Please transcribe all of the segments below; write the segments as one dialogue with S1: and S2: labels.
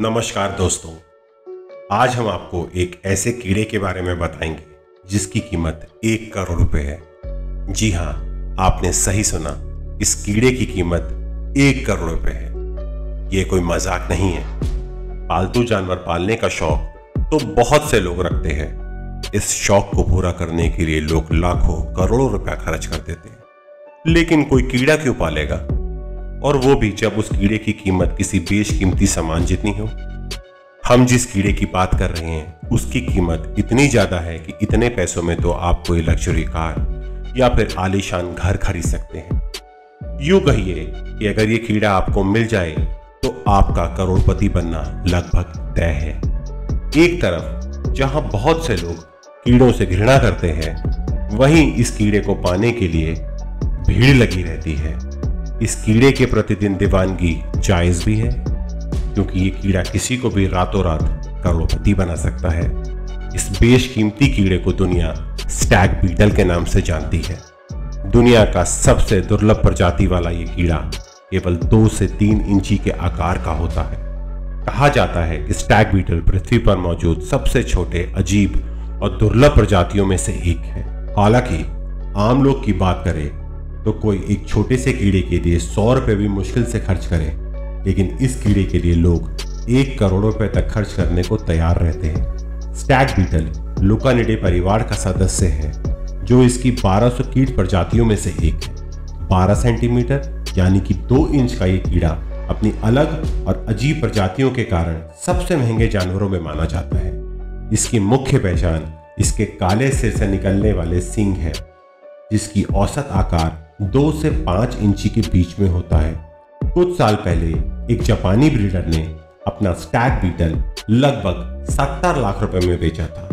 S1: नमस्कार दोस्तों। आज हम आपको एक ऐसे कीड़े के बारे में बताएँगे, जिसकी कीमत एक करोड़ रुपए है। जी हाँ आपने सही सुना, इस कीड़े की कीमत एक करोड़ रुपए है। ये कोई मज़ाक नहीं है। पालतू जानवर पालने का शौक तो बहुत से लोग रखते हैं। इस शौक को पूरा करने के लिए लोग लाखों करोड़ों रुपया खर्च कर देते हैं। लेकिन कोई कीड़ा क्यों पालेगा? और वो भी जब उस कीड़े की कीमत किसी बेशकीमती सामान जितनी हो। हम जिस कीड़े की बात कर रहे हैं, उसकी कीमत इतनी ज़्यादा है कि इतने पैसों में तो आप कोई लग्जरी कार या फिर आलीशान घर खरीद सकते हैं। यूँ कहिए कि अगर ये कीड़ा आपको मिल जाए तो आपका करोड़पति बनना लगभग तय है। एक तरफ़, जहाँ बहुत से लोग कीड़ों से घृणा करते हैं, वहीं इस कीड़े को पाने के लिए भीड़ लगी रहती है। इस कीड़े के प्रतिदिन दीवानगी जायज़ भी है, क्योंकि ये कीड़ा किसी को भी रातों रात करोड़पति बना सकता है। इस बेशकीमती कीड़े को दुनिया स्टैग बीटल के नाम से जानती है। दुनिया का सबसे दुर्लभ प्रजाति वाला ये कीड़ा केवल दो से तीन इंची के आकार का होता है। कहा जाता है कि स्टैग बीटल पृथ्वी पर मौजूद सबसे छोटे, अजीब और दुर्लभ प्रजातियों में से एक है। हालाँकि, आम लोग की बात करें तो कोई एक छोटे से कीड़े के लिए सौ रुपए भी मुश्किल से खर्च करे। लेकिन इस कीड़े के लिए लोग एक करोड़ रुपए तक खर्च करने को तैयार रहते हैं। स्टैग बीटल, लुकानिडे परिवार का सदस्य है, जो इसकी 1200 कीट प्रजातियों में से एक है। 12 सेंटीमीटर, यानी कि दो इंच का ये कीड़ा अपनी अलग और अजीब प्रजातियों के कारण सबसे महँगे जानवरों में माना जाता है। इसकी मुख्य पहचान इसके काले सिर से निकलने वाले सिंग है, जिसकी औसत आकार दो से पाँच इंची के बीच में होता है। कुछ साल पहले एक जापानी ब्रीडर ने अपना स्टैग बीटल लगभग सत्तर लाख रुपए में बेचा था।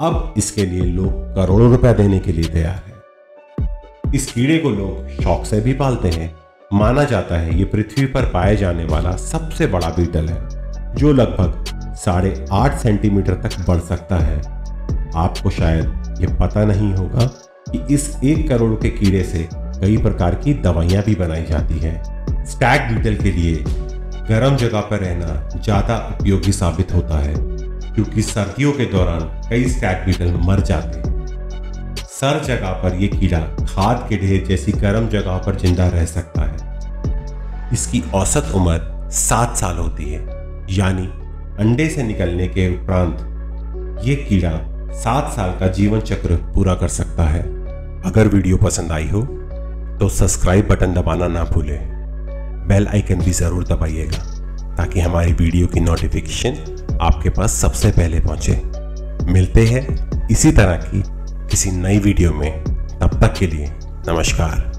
S1: अब इसके लिए लोग करोड़ों रुपए देने के लिए तैयार है। इस कीड़े को लोग शौक से भी पालते हैं। माना जाता है ये पृथ्वी पर पाए जाने वाला सबसे बड़ा बीटल है, जो लगभग साढ़े आठ सेंटीमीटर तक बढ़ सकता है। आपको शायद ये पता नहीं होगा कि इस एक करोड़ के कीड़े से कई प्रकार की दवाइयाँ भी बनाई जाती हैं। स्टैग बीटल के लिए गर्म जगह पर रहना ज़्यादा उपयोगी साबित होता है, क्योंकि सर्दियों के दौरान कई स्टैग बीटल मर जाते हैं। सर जगह पर यह कीड़ा खाद के ढेर जैसी गर्म जगह पर ज़िंदा रह सकता है। इसकी औसत उम्र सात साल होती है, यानी अंडे से निकलने के उपरांत ये कीड़ा सात साल का जीवन चक्र पूरा कर सकता है। अगर वीडियो पसंद आई हो तो सब्सक्राइब बटन दबाना ना भूलें। बेल आइकन भी ज़रूर दबाइएगा, ताकि हमारी वीडियो की नोटिफिकेशन आपके पास सबसे पहले पहुँचे। मिलते हैं इसी तरह की किसी नई वीडियो में। तब तक के लिए नमस्कार।